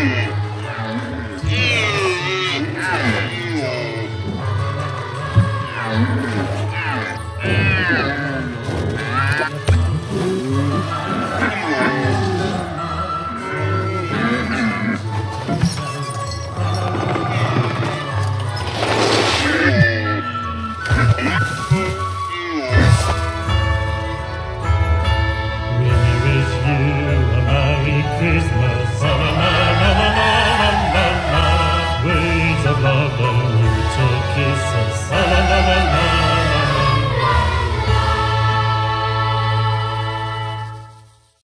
Thank you. them you to kiss.